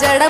जड़